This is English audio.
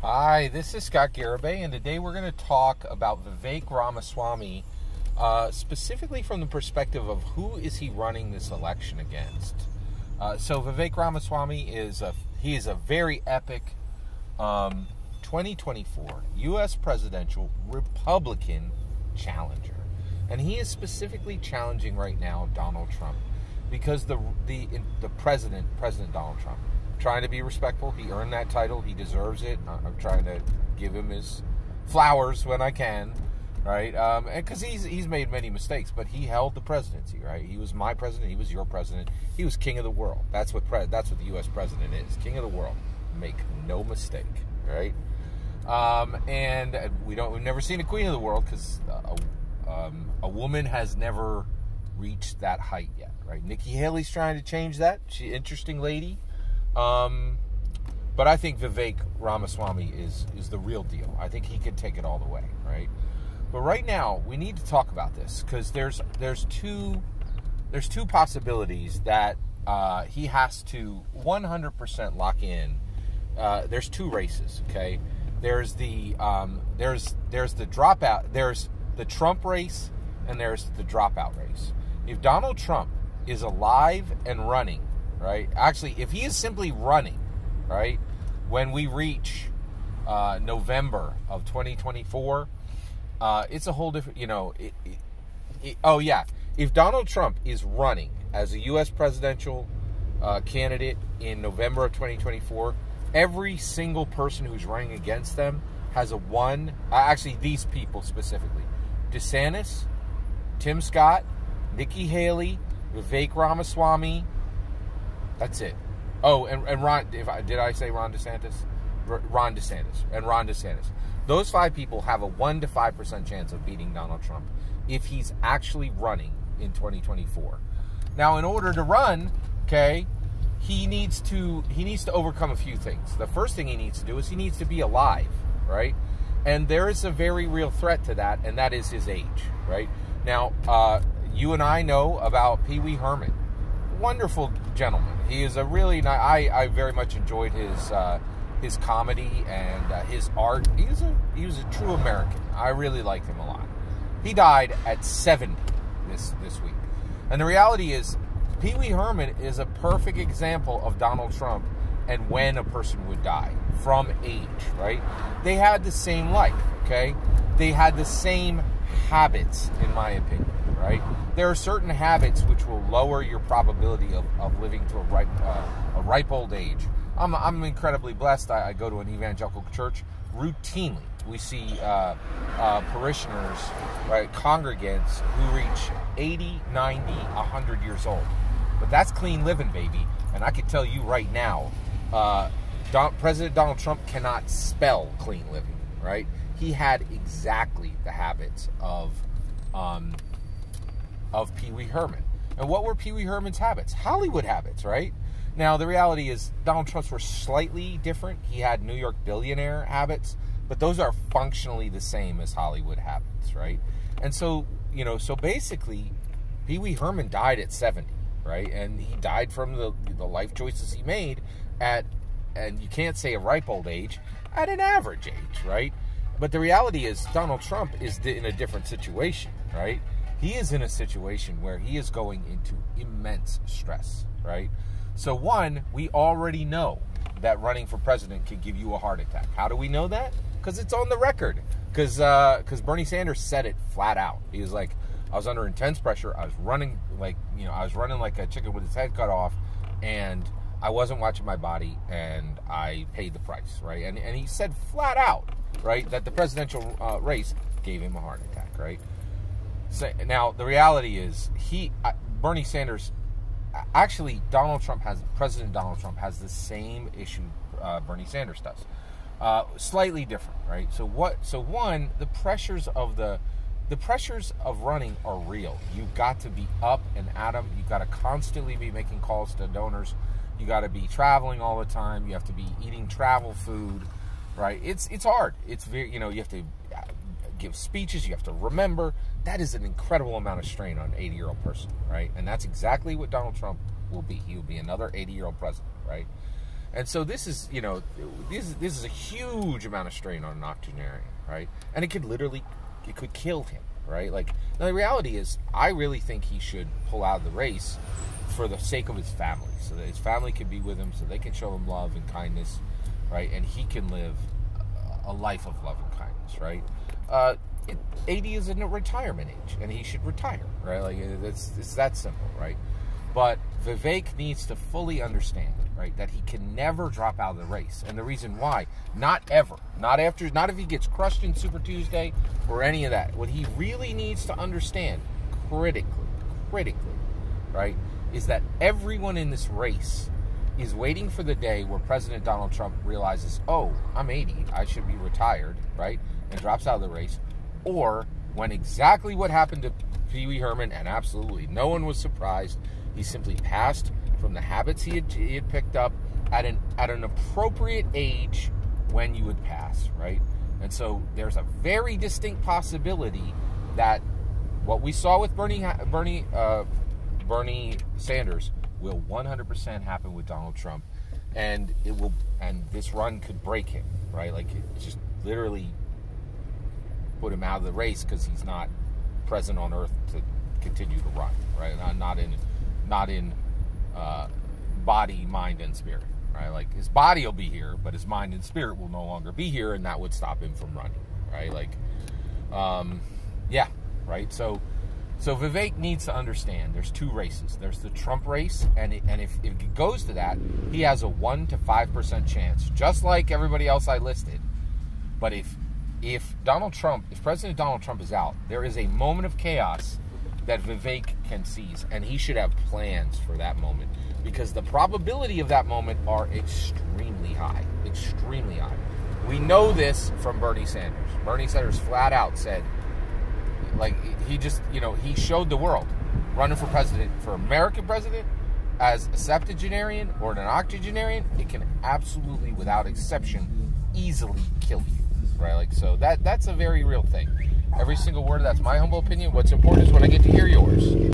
Hi, this is Scott Garibay, and today we're going to talk about Vivek Ramaswamy, uh, specifically from the perspective of who is he running this election against. Uh, so Vivek Ramaswamy is a he is a very epic um, 2024 U.S. presidential Republican challenger, and he is specifically challenging right now Donald Trump because the the the president, President Donald Trump, trying to be respectful. He earned that title. He deserves it. I'm trying to give him his flowers when I can, right? Um, and because he's he's made many mistakes, but he held the presidency, right? He was my president. He was your president. He was king of the world. That's what pre- that's what the U.S. president is, king of the world. Make no mistake, right? Um, and we don't we've never seen a queen of the world because a, um, a woman has never reached that height yet, right? Nikki Haley's trying to change that. She interesting lady. Um, but I think Vivek Ramaswamy is is the real deal. I think he can take it all the way, right? But right now, we need to talk about this because there's there's two there's two possibilities that uh, he has to 100% lock in. Uh, there's two races, okay? There's the um, there's there's the dropout. There's the Trump race and there's the dropout race. If Donald Trump is alive and running right? Actually, if he is simply running, right, when we reach uh, November of 2024, uh, it's a whole different, you know. It, it, it, oh, yeah. If Donald Trump is running as a U.S. presidential uh, candidate in November of 2024, every single person who's running against them has a one, uh, actually, these people specifically DeSantis, Tim Scott, Nikki Haley, Vivek Ramaswamy, that's it. Oh, and, and Ron, if I, did I say Ron DeSantis? Ron DeSantis and Ron DeSantis. Those five people have a one to five percent chance of beating Donald Trump if he's actually running in 2024. Now, in order to run, okay, he needs to he needs to overcome a few things. The first thing he needs to do is he needs to be alive, right? And there is a very real threat to that, and that is his age, right? Now, uh, you and I know about Pee Wee Herman wonderful gentleman. He is a really nice. I I very much enjoyed his uh, his comedy and uh, his art. He was a he was a true American. I really liked him a lot. He died at 70 this this week, and the reality is, Pee Wee Herman is a perfect example of Donald Trump and when a person would die from age. Right? They had the same life. Okay, they had the same habits, in my opinion. Right? there are certain habits which will lower your probability of, of living to a ripe, uh, a ripe old age. I'm, I'm incredibly blessed. I, I, go to an evangelical church routinely. We see uh, uh, parishioners, right, congregants who reach 80, 90, 100 years old. But that's clean living, baby. And I can tell you right now, uh, Don, President Donald Trump cannot spell clean living, right? He had exactly the habits of um, of Pee Wee Herman. And what were Pee Wee Herman's habits? Hollywood habits, right? Now, the reality is Donald Trump's were slightly different. He had New York billionaire habits, but those are functionally the same as Hollywood habits, right? And so, you know, so basically, Pee Wee Herman died at 70, right? And he died from the, the life choices he made at, and you can't say a ripe old age, at an average age, right? But the reality is, Donald Trump is in a different situation, right? He is in a situation where he is going into immense stress, right? So, one, we already know that running for president can give you a heart attack. How do we know that? Because it's on the record. Because because uh, Bernie Sanders said it flat out. He was like, I was under intense pressure. I was running like you know I was running like a chicken with its head cut off, and I wasn't watching my body, and I paid the price, right? And and he said flat out, right, that the presidential uh, race gave him a heart attack, right? Now the reality is he Bernie Sanders actually Donald Trump has President Donald Trump has the same issue uh, Bernie Sanders does. Uh, slightly different, right? So what? So one, the pressures of the the pressures of running are real. You've got to be up and at them. You've got to constantly be making calls to donors. You got to be traveling all the time. You have to be eating travel food, right? It's it's hard. It's very you know you have to give speeches, you have to remember. That is an incredible amount of strain on an 80 year old person, right? And that's exactly what Donald Trump will be. He will be another 80 year old president, right? And so this is, you know, this this is a huge amount of strain on an octogenarian, right? And it could literally, it could kill him, right? Like now the reality is, I really think he should pull out of the race for the sake of his family, so that his family can be with him, so they can show him love and kindness, right? And he can live a life of love and kindness, right? Uh, 80 is in a retirement age, and he should retire, right? Like it's it's that simple, right? But Vivek needs to fully understand, right, that he can never drop out of the race. And the reason why, not ever, not after, not if he gets crushed in Super Tuesday or any of that. What he really needs to understand, critically, critically, right, is that everyone in this race is waiting for the day where President Donald Trump realizes, oh, I'm 80, I should be retired, right, and drops out of the race, or when exactly what happened to Pee Wee Herman, and absolutely no one was surprised, he simply passed from the habits he had, he had picked up at an at an appropriate age when you would pass, right? And so there's a very distinct possibility that what we saw with Bernie Bernie uh, Bernie Sanders will 100% happen with Donald Trump, and it will and this run could break him, right? Like it just literally put him out of the race because he's not present on Earth to continue to run, right? Not in not in uh, body, mind, and spirit. Right? Like his body will be here, but his mind and spirit will no longer be here, and that would stop him from running. Right? Like, um, yeah. Right. So, so Vivek needs to understand there's two races. There's the Trump race, and it, and if, if it goes to that, he has a one to five percent chance, just like everybody else I listed. But if if Donald Trump, if President Donald Trump is out, there is a moment of chaos that Vivek can seize, and he should have plans for that moment because the probability of that moment are extremely high, extremely high. We know this from Bernie Sanders. Bernie Sanders flat out said, like he just, you know, he showed the world running for president, for American president, as a septuagenarian or an octogenarian, it can absolutely, without exception, easily kill you. Right? Like so that that's a very real thing every single word. That's my humble opinion. What's important is when I get to hear yours.